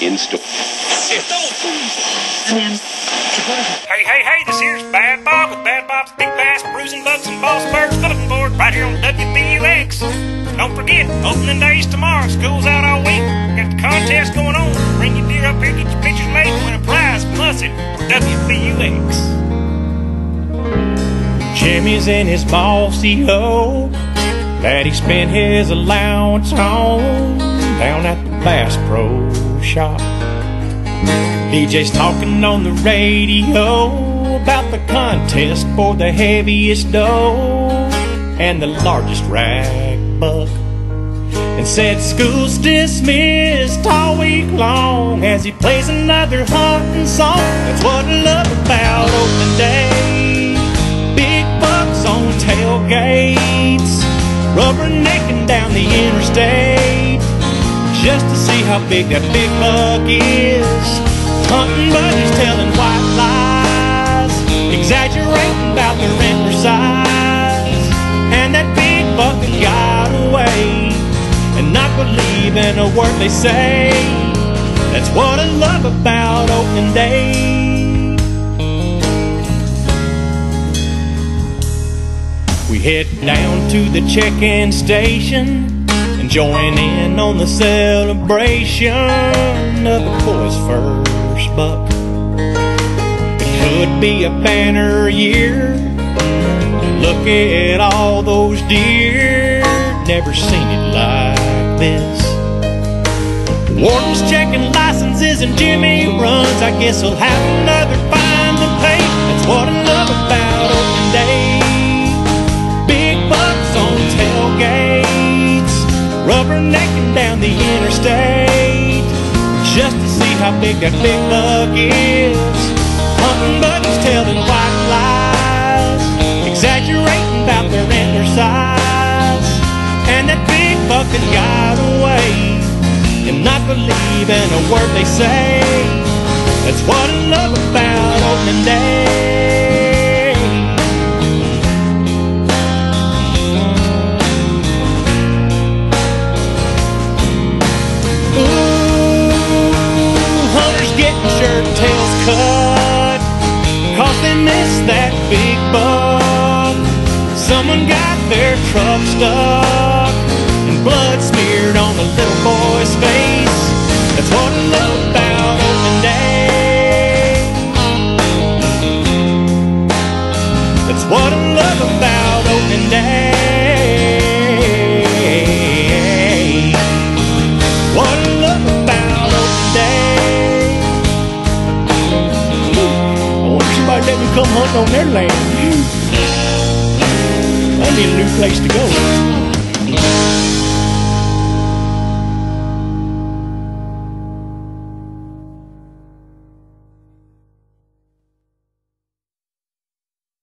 in store. Hey, hey, hey, this here's Bad Bob with Bad Bob's Big Bass Bruising Bugs and Boss Birds Bulletin Board right here on WBUX. Don't forget, opening day's tomorrow. School's out all week. Got the contest going on. Bring your deer up here, get your pictures made, and win a prize plus it for WBUX. Jimmy's in his Mossy Oak that he spent his allowance on down at the Bass Pro Shop. DJ's talking on the radio about the contest for the heaviest doe and the largest rag buck. And said school's dismissed all week long as he plays another hunting song. That's what I love about opening day. Big bucks on tailgates, rubbernecking down the interstate just to see how big that big buck is. Hunting buddies telling white lies, exaggerating about their antler size. And that big buck got away, and not believing a word they say. That's what I love about opening day. We head down to the check-in station and join in on the celebration of the boys' first buck. It could be a banner year. Look at all those deer, never seen it like this. Warden's checking licenses and Jimmy runs. I guess he'll have another fine to pay. That's what about rubbernecking down the interstate, just to see how big that big buck is. Hunting buddies telling white lies, exaggerating about their antler size, and that big buck that got away, and not believing a word they say. That's what I love about tails cut. Cause they missed that big buck. Someone got their truck stuck. And blood come on their land. I need a new place to go.